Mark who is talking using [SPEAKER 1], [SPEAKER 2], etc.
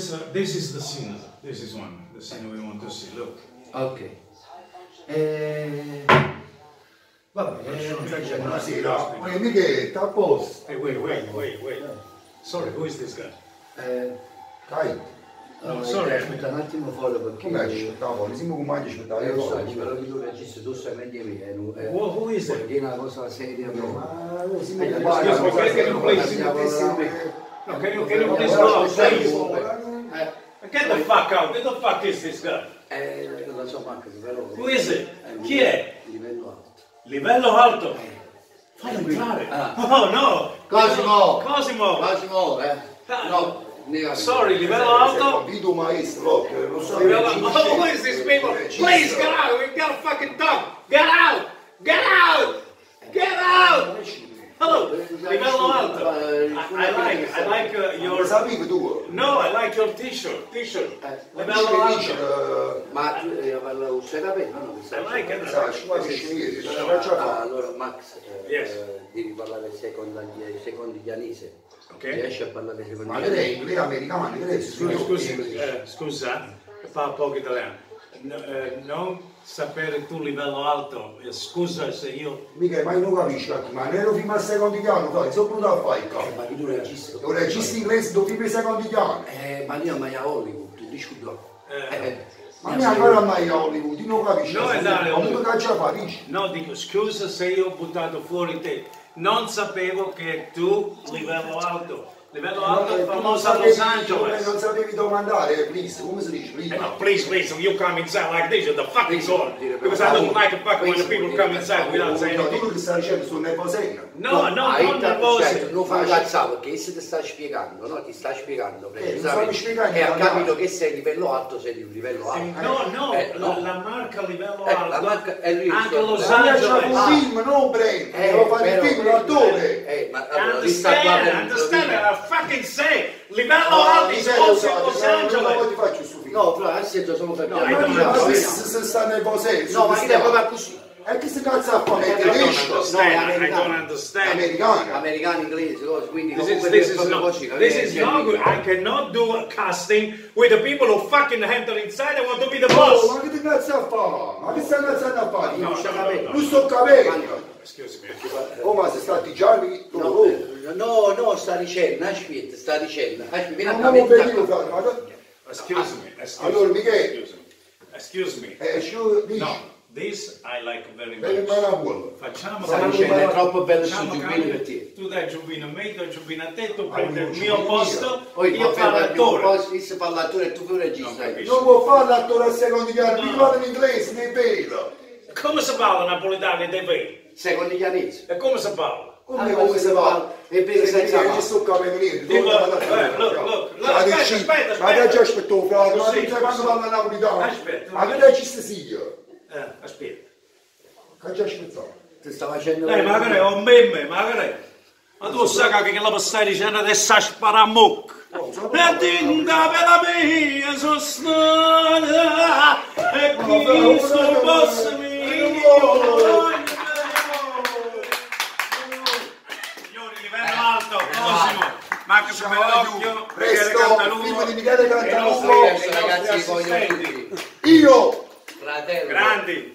[SPEAKER 1] So this is the scene. This is one. The scene we want to see. Look.
[SPEAKER 2] Ok. Eh... Vabbè, eh, non facciamo una
[SPEAKER 3] Buonasera, ma mica a posto.
[SPEAKER 1] Hey, wait, wait, wait, wait. Sorry, who is this guy?
[SPEAKER 2] Eh,
[SPEAKER 3] Dai,
[SPEAKER 2] no,
[SPEAKER 1] sorry.
[SPEAKER 2] aspetta un attimo fuori perché...
[SPEAKER 3] come aspettavo? Ne siamo compagni, aspettavo
[SPEAKER 2] Eh,
[SPEAKER 3] io.
[SPEAKER 2] lo so, però che tu registi, tu sai meglio di me. eh, eh,
[SPEAKER 1] Who, is it?
[SPEAKER 2] Perché è una cosa seria proprio.
[SPEAKER 3] Ma noi siamo
[SPEAKER 2] Eh,
[SPEAKER 3] compagni,
[SPEAKER 1] excuse me, can you please- No, can you,
[SPEAKER 3] Eh,
[SPEAKER 1] please go,
[SPEAKER 3] aspetta,
[SPEAKER 1] please?
[SPEAKER 2] Eh,
[SPEAKER 1] fuck out. Who the fuck is this guy?
[SPEAKER 2] eh, lo so Max, però...
[SPEAKER 1] Who is it?
[SPEAKER 2] Eh,
[SPEAKER 1] Chi è?
[SPEAKER 2] Livello alto.
[SPEAKER 1] Livello alto. Fallo entrare.
[SPEAKER 2] Ah.
[SPEAKER 1] Oh no.
[SPEAKER 2] Cosimo!
[SPEAKER 1] Cosimo.
[SPEAKER 2] Cosimo, eh?
[SPEAKER 1] Ah,
[SPEAKER 2] No.
[SPEAKER 1] Sorry, livello alto.
[SPEAKER 3] Video maestro, lo so.
[SPEAKER 1] Livello Oh, who is this people? Please get out. We've got a fucking talk. Get out. Get out. Get out. Hello. Livello alto. I, I like, I like uh, your.
[SPEAKER 3] sapevi tu?
[SPEAKER 1] No, I like your t-shirt. T-shirt.
[SPEAKER 2] Eh,
[SPEAKER 1] alto.
[SPEAKER 3] eh,
[SPEAKER 2] Ma tu eh, parla usai capelli? No, no, mi
[SPEAKER 1] I like it.
[SPEAKER 2] Ah, allora Max, eh, devi parlare secondo ghanese.
[SPEAKER 1] Ok.
[SPEAKER 2] Riesci a parlare secondo
[SPEAKER 3] Ma lei, lei è americana, lei
[SPEAKER 1] eh, scusa, fa poco italiano. Eh, non sapere tu livello alto, eh, scusa se io...
[SPEAKER 3] Mica mai non capisci, ma ne ero fino al secondo piano, dai, sono venuto a fare il
[SPEAKER 2] Eh,
[SPEAKER 3] capo.
[SPEAKER 2] ma che tu registri?
[SPEAKER 3] Io registi inglese dopo i secondi piani.
[SPEAKER 2] Eh, ma io mai a Hollywood, discuto.
[SPEAKER 1] Eh.
[SPEAKER 2] Eh,
[SPEAKER 3] Ma mi ancora mai a Hollywood, non capisci.
[SPEAKER 1] No, è da
[SPEAKER 3] Comunque che già Parigi.
[SPEAKER 1] No, dico scusa se io ho buttato fuori te. Non sapevo che tu livello alto. Livello alto
[SPEAKER 3] Tu non
[SPEAKER 1] famoso a
[SPEAKER 3] sapevi
[SPEAKER 1] Los Angeles.
[SPEAKER 3] Non sapevi dove andare, eh, please, come si dice? Please.
[SPEAKER 1] Eh, no, please, please, you come inside like this, you're the fucking
[SPEAKER 2] Please, dire,
[SPEAKER 1] Because I don't like it fucking when the people come inside without saying
[SPEAKER 3] No, tu
[SPEAKER 1] anything.
[SPEAKER 3] che stai dicendo sul nervoseno.
[SPEAKER 1] No, no,
[SPEAKER 2] hai
[SPEAKER 1] non
[SPEAKER 2] certo, non fa cazzare perché se ti sta spiegando, no? Ti sta spiegando precisamente.
[SPEAKER 3] spiegando,
[SPEAKER 2] e ha
[SPEAKER 3] no,
[SPEAKER 2] capito
[SPEAKER 3] no.
[SPEAKER 2] che sei livello alto, sei di livello alto.
[SPEAKER 1] No, no,
[SPEAKER 2] Eh,
[SPEAKER 1] la,
[SPEAKER 2] no.
[SPEAKER 1] marca livello
[SPEAKER 2] Eh,
[SPEAKER 1] alto.
[SPEAKER 2] la marca è lui,
[SPEAKER 1] Anche Los
[SPEAKER 3] Ma
[SPEAKER 1] Angeles.
[SPEAKER 3] un film, non un brand.
[SPEAKER 2] Eh,
[SPEAKER 3] Devo fare il film, l'attore.
[SPEAKER 2] Allora, lui sta qua
[SPEAKER 1] understand,
[SPEAKER 2] per
[SPEAKER 1] understand, I fucking say. Livello
[SPEAKER 3] Ah,
[SPEAKER 1] alto
[SPEAKER 3] so,
[SPEAKER 1] Los
[SPEAKER 3] non lo
[SPEAKER 1] Angeles.
[SPEAKER 3] ti faccio su film.
[SPEAKER 2] No, però nel senso sono per
[SPEAKER 1] No,
[SPEAKER 2] piano.
[SPEAKER 1] I don't
[SPEAKER 3] Ma
[SPEAKER 1] know.
[SPEAKER 3] se se sta nervoseno.
[SPEAKER 2] No, ma è proprio così.
[SPEAKER 3] E che si cazzo a fare? È
[SPEAKER 1] I don't
[SPEAKER 3] tedesco.
[SPEAKER 1] understand, I
[SPEAKER 2] americano.
[SPEAKER 1] don't understand.
[SPEAKER 3] Americano.
[SPEAKER 2] Americano, inglese, quindi
[SPEAKER 1] This is, this
[SPEAKER 2] è
[SPEAKER 1] is not, this is not good. I cannot do a casting with the people who fucking enter inside and want to be the
[SPEAKER 3] Oh,
[SPEAKER 1] boss.
[SPEAKER 3] ma che ti cazzo a fare? Ma che stai cazzando a fare?
[SPEAKER 1] No, no, no, no.
[SPEAKER 3] Non sto capendo.
[SPEAKER 1] Excuse me.
[SPEAKER 3] Oh, ma se stati già lì,
[SPEAKER 2] No,
[SPEAKER 3] oh,
[SPEAKER 2] no, no, sta dicendo, aspetta, sta dicendo, aspetta,
[SPEAKER 3] non avevo
[SPEAKER 2] capire.
[SPEAKER 3] benissimo, frate, ma che-
[SPEAKER 1] Excuse me. Excuse
[SPEAKER 3] Allora,
[SPEAKER 1] me.
[SPEAKER 3] Michele.
[SPEAKER 1] Excuse me. Excuse me.
[SPEAKER 3] Eh.
[SPEAKER 1] No, this I like very much.
[SPEAKER 3] ma la vuole.
[SPEAKER 1] Facciamo
[SPEAKER 2] Sta
[SPEAKER 3] Facciamo
[SPEAKER 2] dicendo, è troppo bello su Giubino per te.
[SPEAKER 1] Tu dai Giubino a me, dai Giubino a te, tu prendi il mio posto,
[SPEAKER 2] Poi
[SPEAKER 1] io
[SPEAKER 2] un
[SPEAKER 1] l'attore.
[SPEAKER 2] po' se fa l'attore e tu fai regista.
[SPEAKER 1] Non
[SPEAKER 3] può fare l'attore al secondo piano, mi parla in inglese, ne vedo.
[SPEAKER 1] Come si parla napoletano dei veri?
[SPEAKER 2] Secondo gli amici.
[SPEAKER 1] E come si parla?
[SPEAKER 3] Come come si
[SPEAKER 2] parla- vero,
[SPEAKER 3] Se
[SPEAKER 2] senza mano.
[SPEAKER 3] ci sto capendo niente.
[SPEAKER 1] Aspetta, aspetta,
[SPEAKER 3] Ma che
[SPEAKER 1] aspetta.
[SPEAKER 3] già aspetto, frate, ma sai quando parla napolitano?
[SPEAKER 1] Aspetta.
[SPEAKER 3] Ma che dai ci stai sia?
[SPEAKER 1] Eh, aspetta.
[SPEAKER 3] Che già aspettato?
[SPEAKER 2] Ti sta facendo...
[SPEAKER 1] Dai, magari è un meme, magari. Ma tu sai che la stai dicendo adesso a sparamuc. E tinta per la mia sostanza e chi sto boss mio. Signori, livello alto, prossimo. Max Bellocchio, Michele
[SPEAKER 3] Presto,
[SPEAKER 1] Cantalupo,
[SPEAKER 3] film di Michele
[SPEAKER 1] e i nostri-
[SPEAKER 3] Cantalupo.
[SPEAKER 1] e i nostri
[SPEAKER 2] Ragazzi, voglio
[SPEAKER 1] assistenti.
[SPEAKER 2] tutti.
[SPEAKER 3] Io!
[SPEAKER 2] Fratello.
[SPEAKER 1] Grandi.